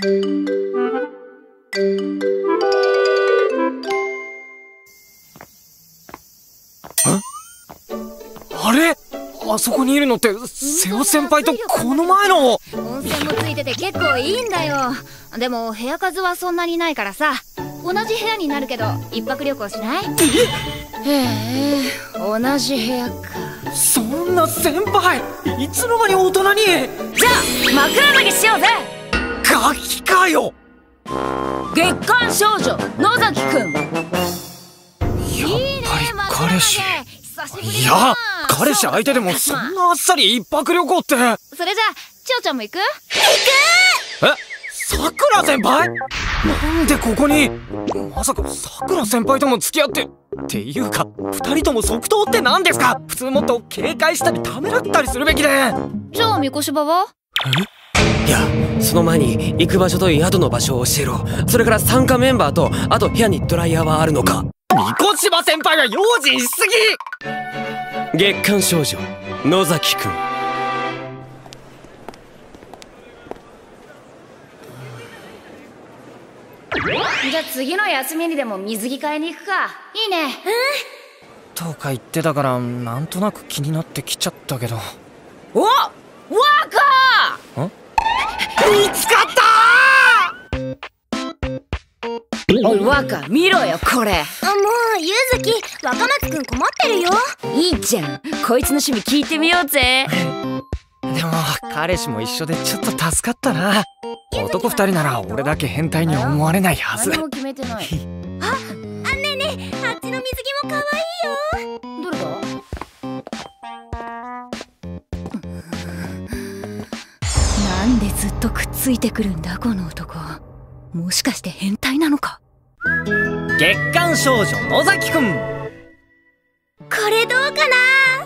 あれ？あそこにいるのって瀬尾先輩とこの前の？温泉もついてて結構いいんだよ。でも部屋数はそんなにないからさ。同じ部屋になるけど一泊旅行しない？へえ同じ部屋か。そんな先輩いつの間に大人に？じゃあ枕投げしようぜかよ！月刊少女野崎くん。やっぱり彼氏。いや彼氏相手でもそんなあっさり一泊旅行って。えそれじゃあ千代ちゃんも行く？さく！ら先輩？なんでここに？まさかさくら先輩とも付き合ってっていうか二人とも即答って何ですか？普通もっと警戒したりためらったりするべきで。じゃあ三越場は？いやその前に行く場所と宿の場所を教えろ。それから参加メンバーとあと部屋にドライヤーはあるのか。三越場先輩が用心しすぎ。月刊少女野崎くん。じゃあ次の休みにでも水着買いに行くか。いいね。とか言ってたからなんとなく気になってきちゃったけど。おわおい若見ろよこれ。あもうゆずき若松くん困ってるよ。いいじゃん。こいつの趣味聞いてみようぜ。でも彼氏も一緒でちょっと助かったな。男二人なら俺だけ変態に思われないはず。何も決めてない。あねえねえあっちの水着も可愛いよ。どれだ？なんでずっとくっついてくるんだこの男。もしかして変月刊少女野崎くん。これどうかな？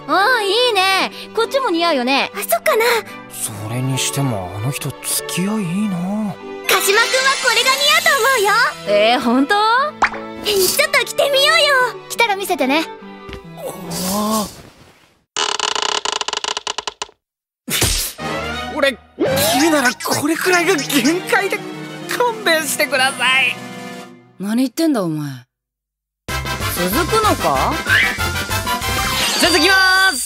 ああいいね。こっちも似合うよね。あそっかな。それにしてもあの人付き合いいいな。鹿島くんはこれが似合うと思うよ。えー、本当？えちょっと着てみようよ。来たら見せてね。あ俺着るならこれくらいが限界で勘弁してください何言ってんだお前。続くのか？続きます